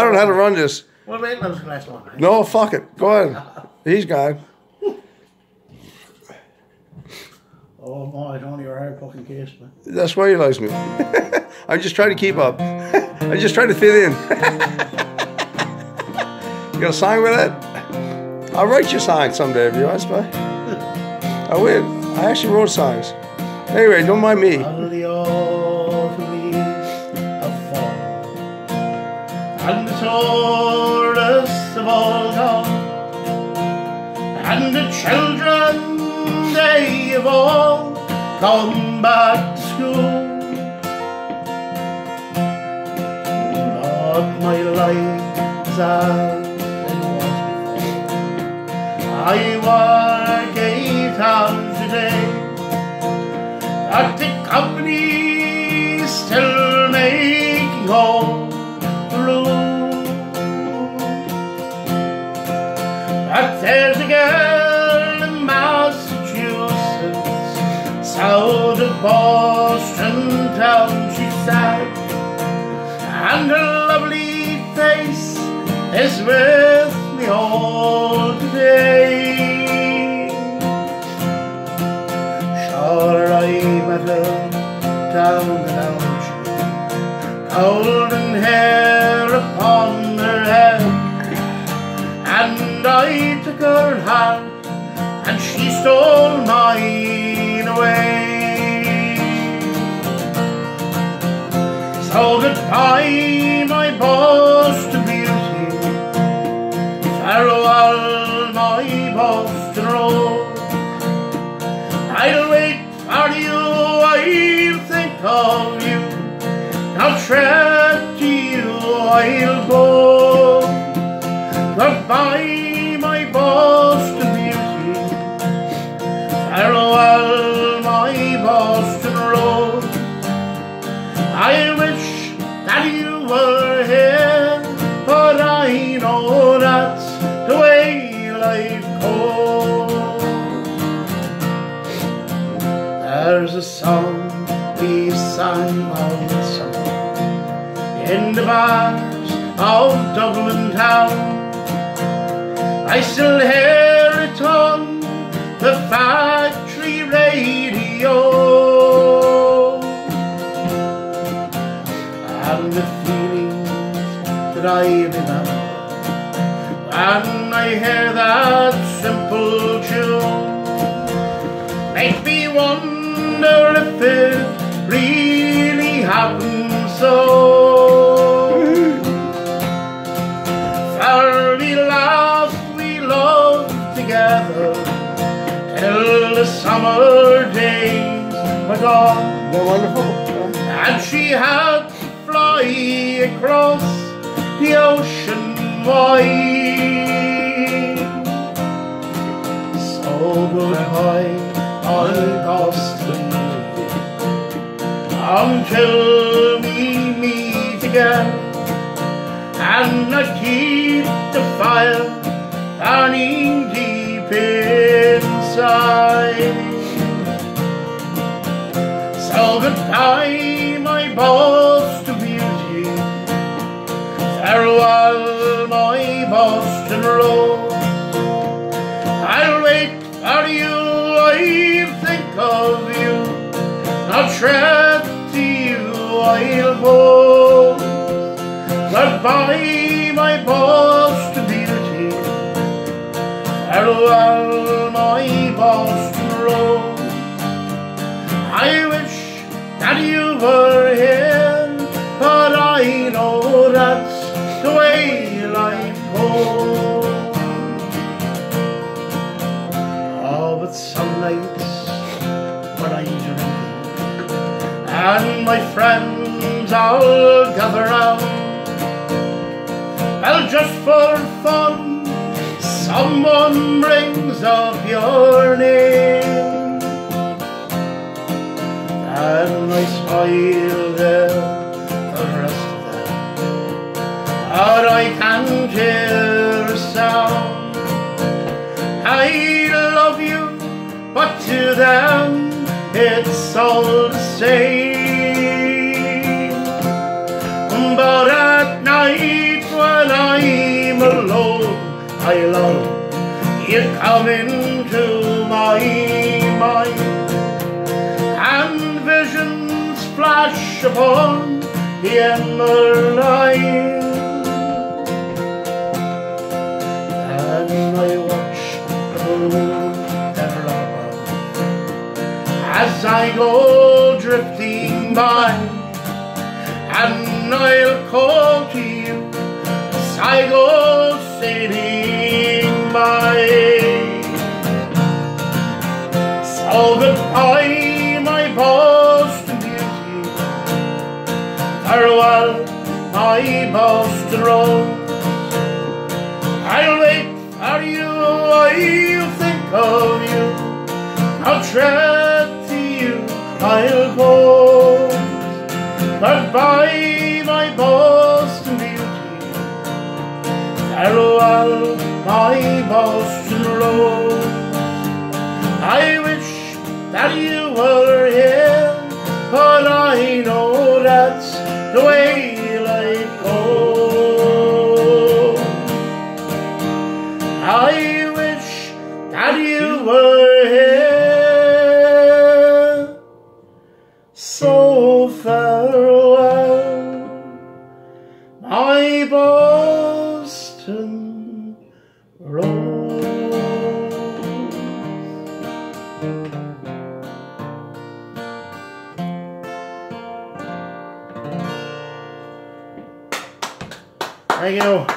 I don't know how to run this. Well, wait, that was the last one. No, fuck it. Go ahead. He's gone. Oh, my, only your hard fucking. That's why he likes me. I'm just trying to keep up. I'm just trying to fit in. you got a song with that? I'll write you a song someday if you ask me. I will. I actually wrote songs. Anyway, don't mind me. Tourists have all gone, and the children they have all come back to school. But my life as it was before. I work There's a girl in Massachusetts, south of Boston town, she said, and her lovely face is with me all today. Sure, I met her down in Elmshire, golden hair So goodbye, my Boston beauty, farewell, my Boston rose. I'll wait for you, I'll think of you, I'll tread to you, I'll go. Goodbye, my Boston beauty, farewell, my Boston rose. I that you were here, but I know that's the way life goes. There's a song we sang all summer in the bars of Dublin town. I still hear that I I hear that simple tune make me wonder if it really happened so. We laughed, we loved together till the summer days were gone. They're wonderful. And she had to fly across the ocean wide. So goodbye, my Boston, until we meet again. And I keep the fire burning deep inside. Rose. I'll wait for you, I'll think of you. I'll tread to you, I'll go. Goodbye, my Boston beauty. Farewell, my Boston rose. I wish that you were here, but I know that's the way life goes. Some nights when I dream. and my friends all gather round, well, just for fun, someone brings up your name. And I smile there the rest of them. But I can't same. But at night when I'm alone, I love you come into my mind, and visions flash upon the emerald line. And I watch the moon as I go drifting by, and I'll call to you as I go sailing by. So goodbye, my Boston beauty. Farewell, my Boston rose. I'll wait for you, I'll think of you. I'll tread to you, I'll. Goodbye, my Boston beauty. Farewell, my Boston you.